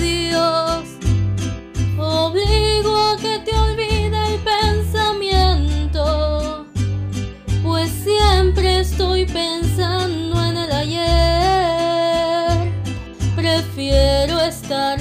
Dios, obligo a que te olvide el pensamiento, pues siempre estoy pensando en el ayer. Prefiero estar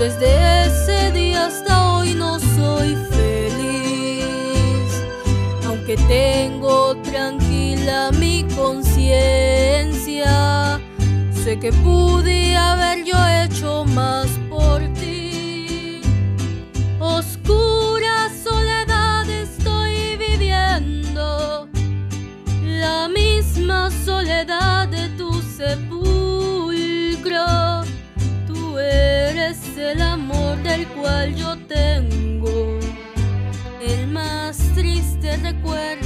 Desde ese día hasta hoy no soy feliz. Aunque tengo tranquila mi conciencia, sé que pude haber yo hecho más por ti. Oscura soledad estoy viviendo la misma soledad de tu sepulcro. Eres el amor del cual yo tengo el más triste recuerdo